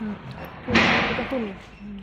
嗯，就在后面。嗯。